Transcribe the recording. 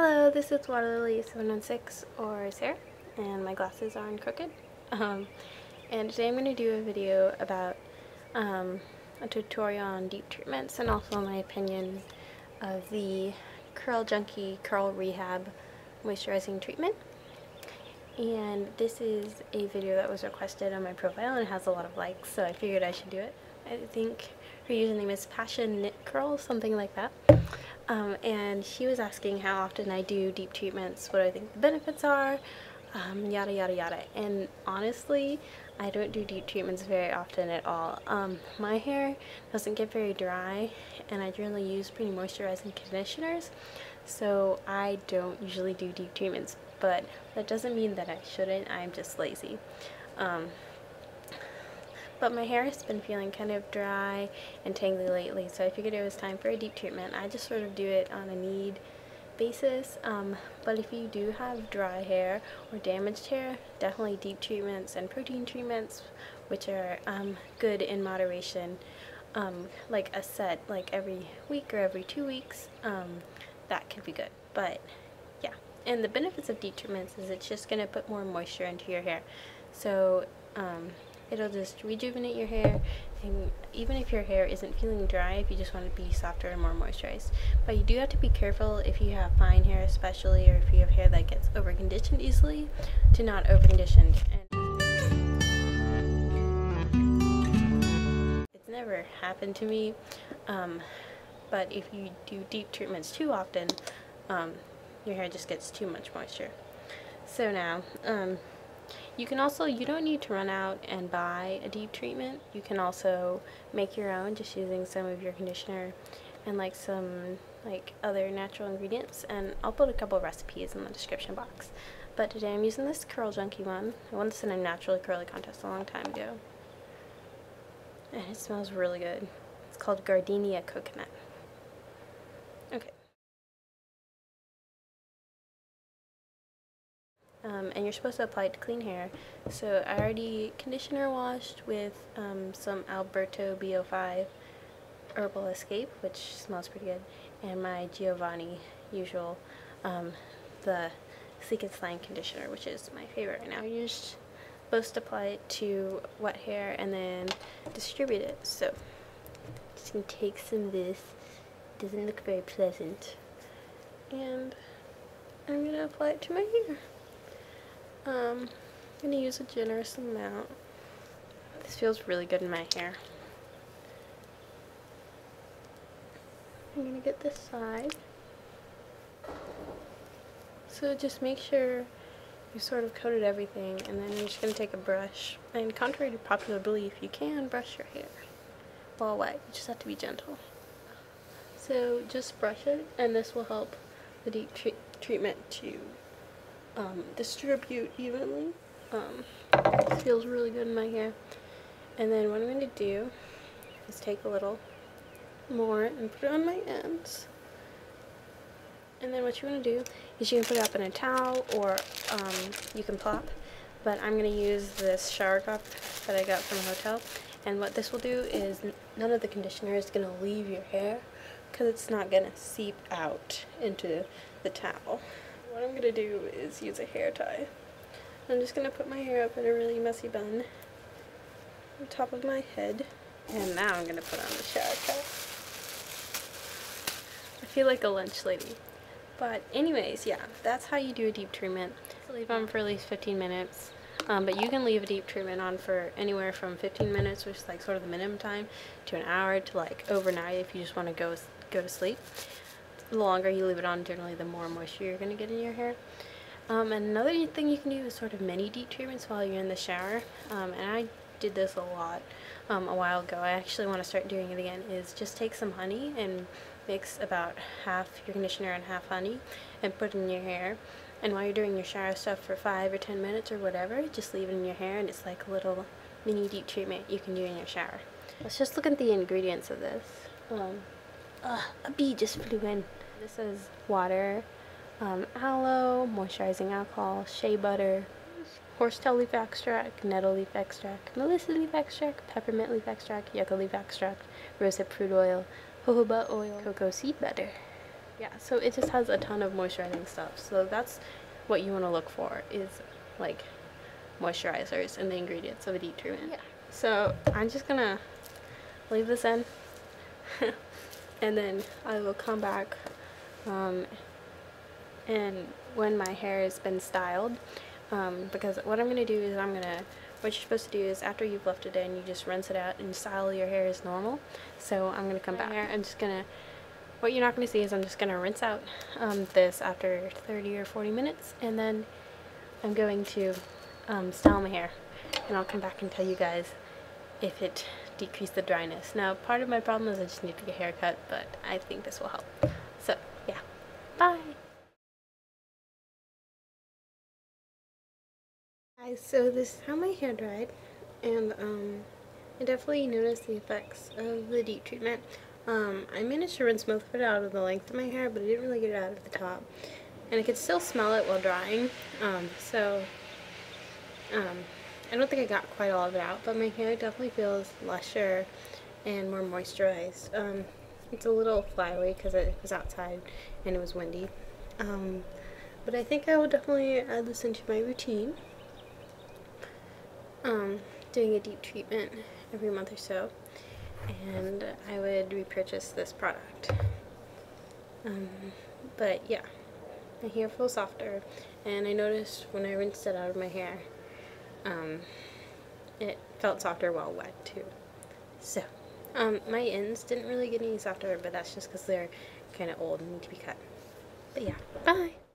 Hello, this is Waterlily716 or Sarah, and my glasses are on crooked. Um, and today I'm going to do a video about um, a tutorial on deep treatments and also my opinion of the Curl Junkie Curl Rehab Moisturizing Treatment. And this is a video that was requested on my profile and has a lot of likes, so I figured I should do it. I think her username is Passion Knit Curl, something like that. Um, and she was asking how often I do deep treatments, what I think the benefits are, um, yada yada yada. And honestly, I don't do deep treatments very often at all. Um, my hair doesn't get very dry, and I generally use pretty moisturizing conditioners, so I don't usually do deep treatments. But that doesn't mean that I shouldn't. I'm just lazy. Um, but my hair has been feeling kind of dry and tangly lately, so I figured it was time for a deep treatment. I just sort of do it on a need basis, um, but if you do have dry hair or damaged hair, definitely deep treatments and protein treatments, which are um, good in moderation, um, like a set, like every week or every two weeks, um, that could be good. But yeah, and the benefits of deep treatments is it's just going to put more moisture into your hair. So um, it'll just rejuvenate your hair and even if your hair isn't feeling dry if you just want to be softer and more moisturized. But you do have to be careful if you have fine hair especially or if you have hair that gets over conditioned easily to not over conditioned it's never happened to me um, but if you do deep treatments too often um, your hair just gets too much moisture. So now um, you can also, you don't need to run out and buy a deep treatment. You can also make your own just using some of your conditioner and like some like other natural ingredients and I'll put a couple recipes in the description box. But today I'm using this Curl Junkie one. I won this in a naturally curly contest a long time ago. And it smells really good. It's called Gardenia Coconut. And you're supposed to apply it to clean hair. So I already conditioner washed with um, some Alberto VO5 Herbal Escape, which smells pretty good, and my Giovanni usual, um, the Sleek and Slime conditioner, which is my favorite right now. You're just supposed to apply it to wet hair and then distribute it. So just gonna take some of this. Doesn't look very pleasant. And I'm gonna apply it to my hair. Um, I'm going to use a generous amount. This feels really good in my hair. I'm going to get this side. So just make sure you sort of coated everything and then you're just going to take a brush and contrary to popular belief you can brush your hair while wet you just have to be gentle so just brush it and this will help the deep tre treatment to um, distribute evenly. Um, feels really good in my hair. And then what I'm going to do is take a little more and put it on my ends. And then what you want to do is you can put it up in a towel or um, you can plop. But I'm going to use this shower cup that I got from a hotel. And what this will do is none of the conditioner is going to leave your hair because it's not going to seep out into the towel what I'm going to do is use a hair tie. I'm just going to put my hair up in a really messy bun on top of my head. And now I'm going to put on the shower cap. I feel like a lunch lady. But anyways, yeah, that's how you do a deep treatment. Leave on for at least 15 minutes. Um, but you can leave a deep treatment on for anywhere from 15 minutes, which is like sort of the minimum time, to an hour, to like overnight if you just want to go go to sleep the longer you leave it on, generally the more moisture you're going to get in your hair. Um, and another thing you can do is sort of mini deep treatments while you're in the shower. Um, and I did this a lot um, a while ago. I actually want to start doing it again. Is just take some honey and mix about half your conditioner and half honey and put it in your hair. And while you're doing your shower stuff for five or ten minutes or whatever, just leave it in your hair and it's like a little mini deep treatment you can do in your shower. Let's just look at the ingredients of this. Um, uh, a bee just flew in. This is water, um, aloe, moisturizing alcohol, shea butter, horsetail leaf extract, nettle leaf extract, melissa leaf extract, peppermint leaf extract, yucca leaf extract, rosehip fruit oil, jojoba oil, cocoa seed butter. Yeah, so it just has a ton of moisturizing stuff. So that's what you want to look for is like moisturizers and the ingredients of a deep treatment. Yeah. So I'm just gonna leave this in and then I will come back um, and when my hair has been styled um, because what I'm going to do is I'm going to what you're supposed to do is after you've left it in you just rinse it out and style your hair as normal so I'm going to come back here I'm just going to what you're not going to see is I'm just going to rinse out um, this after 30 or 40 minutes and then I'm going to um, style my hair and I'll come back and tell you guys if it decreased the dryness. Now part of my problem is I just need to get a haircut but I think this will help. So yeah, bye! Guys, so this is how my hair dried and um, I definitely noticed the effects of the deep treatment. Um, I managed to rinse most of it out of the length of my hair, but I didn't really get it out of the top. And I could still smell it while drying, um, so um, I don't think I got quite all of it out, but my hair definitely feels lusher and more moisturized. Um, it's a little flyaway because it was outside and it was windy. Um, but I think I will definitely add this into my routine. Um, doing a deep treatment every month or so and I would repurchase this product. Um, but yeah, my hair feels softer and I noticed when I rinsed it out of my hair, um, it felt softer while wet too. So, um, my ends didn't really get any softer, but that's just because they're kind of old and need to be cut. But yeah, bye!